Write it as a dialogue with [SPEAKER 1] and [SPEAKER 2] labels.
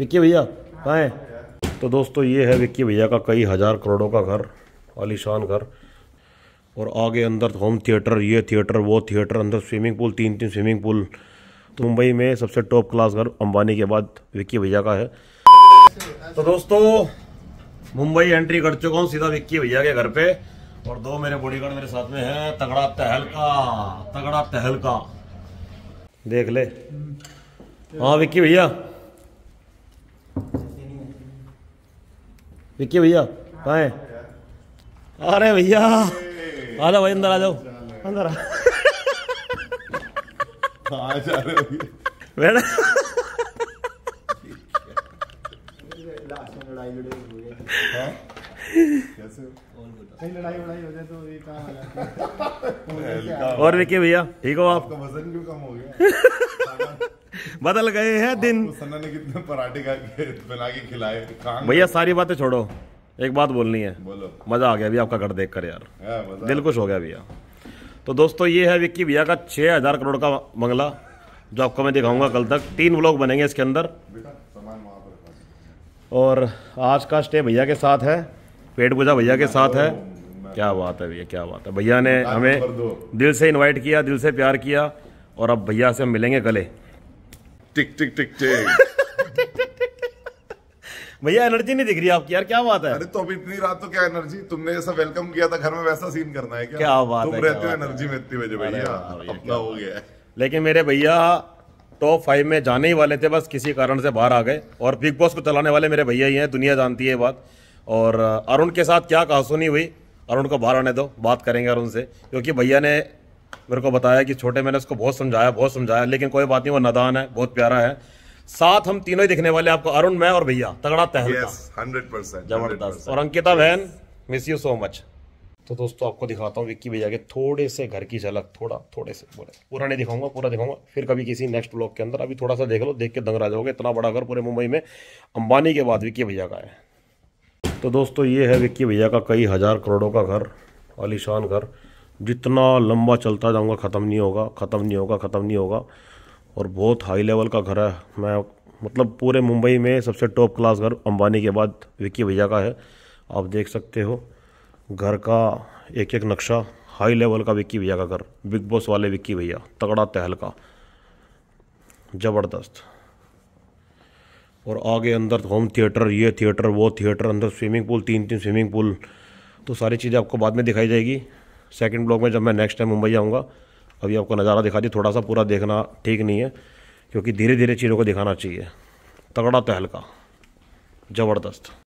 [SPEAKER 1] विक्की भैया, कहाँ है? तो दोस्तों, ये है विक्की भैया का कई हज़ार करोड़ों का घर, आलीशान घर। और आगे अंदर होम थिएटर ये थिएटर वो थिएटर अंदर स्विमिंग पूल तीन तीन स्विमिंग पूल तो मुंबई में सबसे टॉप क्लास घर अंबानी के बाद विक्की भैया का है। तो दोस्तों, मुंबई एंट्री कर चुका हूँ सीधा विक्की भैया के घर पे। और दो मेरे बॉडीगार्ड मेरे साथ में हैं, तगड़ा तहलका तगड़ा तहलका। देख ले। हाँ विक्की भैया। विक्की भैया कहाँ है? अरे भैया। आ जाओ भाई अंदर आ जाओ। अंदर आ।
[SPEAKER 2] कहाँ जा रहे हो
[SPEAKER 1] बैठ।
[SPEAKER 2] कैसे
[SPEAKER 3] लड़ाई वड़ाई हो जाए तो ये कहाँ आ जाता है
[SPEAKER 1] और विक्की भैया ठीक हो आप?
[SPEAKER 2] आपका वज़न क्यों कम हो गया?
[SPEAKER 1] बदल गए हैं दिन।
[SPEAKER 2] सन्ना ने कितने पराठे बना के खिलाए?
[SPEAKER 1] भैया सारी बातें छोड़ो। एक बात बोलनी है।
[SPEAKER 2] बोलो।
[SPEAKER 1] मज़ा आ गया अभी आपका घर देख कर यार दिल खुश हो गया भैया। तो दोस्तों ये है विक्की भैया का छः हज़ार करोड़ का बंगला जो आपको मैं दिखाऊँगा कल तक। तीन व्लॉग बनेंगे इसके अंदर। और आज का स्टे भैया के साथ है पेट पूजा भैया के साथ है। क्या बात है भैया क्या बात है। भैया ने हमें दिल से इनवाइट किया दिल से प्यार किया और अब भैया से हम मिलेंगे गले।
[SPEAKER 2] टिक टिक टिक टिक।
[SPEAKER 1] भैया एनर्जी नहीं दिख रही आपकी यार क्या बात है?
[SPEAKER 2] अरे तो अभी इतनी रात तो क्या एनर्जी तुमने जैसा वेलकम किया था घर में वैसा सीन करना है क्या?
[SPEAKER 1] क्या बात
[SPEAKER 2] तुम
[SPEAKER 1] है,
[SPEAKER 2] रहते हो एनर्जी में इतनी बजे भैया। अपना हो गया है।
[SPEAKER 1] लेकिन मेरे भैया टॉप फाइव में जाने ही वाले थे बस किसी कारण से बाहर आ गए। और बिग बॉस को चलाने वाले मेरे भैया ही हैं दुनिया जानती है बात। और अरुण के साथ क्या कहासुनी हुई? अरुण को बाहर आने दो बात करेंगे अरुण से क्योंकि भैया ने मेरे को बताया कि छोटे मैंने उसको बहुत समझाया बहुत समझाया लेकिन कोई बात नहीं वो नदान है बहुत प्यारा है। साथ हम तीनों ही दिखने वाले आपको अरुण मैं और भैया तगड़ा तहलका।
[SPEAKER 2] हंड्रेड परसेंट
[SPEAKER 1] ज़बरदस्त। और अंकिता बहन मिस यू सो मच तो दोस्तों आपको दिखाता हूँ विक्की भैया के थोड़े से घर की झलक थोड़ा थोड़े से बोले पूरा नहीं दिखाऊँगा पूरा दिखाऊँगा। फिर कभी किसी नेक्स्ट ब्लॉग के अंदर अभी थोड़ा सा देख लो देख के दंग रह जाओगे इतना बड़ा घर पूरे मुंबई में अंबानी के बाद विक्की भैया का है। तो दोस्तों ये है विक्की भैया का कई हज़ार करोड़ों का घर आलीशान घर। जितना लंबा चलता जाऊँगा, ख़त्म नहीं होगा, ख़त्म नहीं होगा, ख़त्म नहीं होगा। और बहुत हाई लेवल का घर है। मैं मतलब पूरे मुंबई में सबसे टॉप क्लास घर अंबानी के बाद विक्की भैया का है। आप देख सकते हो, घर का एक एक नक्शा हाई लेवल का विक्की भैया का घर बिग बॉस वाले विक्की भैया, तगड़ा तहलका, ज़बरदस्त। और आगे अंदर होम थिएटर ये थिएटर वो थिएटर अंदर स्विमिंग पूल तीन तीन स्विमिंग पूल तो सारी चीज़ें आपको बाद में दिखाई जाएगी। सेकंड ब्लॉक में जब मैं नेक्स्ट टाइम मुंबई आऊँगा, अभी आपको नज़ारा दिखा दी थोड़ा सा पूरा देखना ठीक नहीं है, क्योंकि धीरे धीरे चीज़ों को दिखाना चाहिए। तगड़ा तहलका, ज़बरदस्त।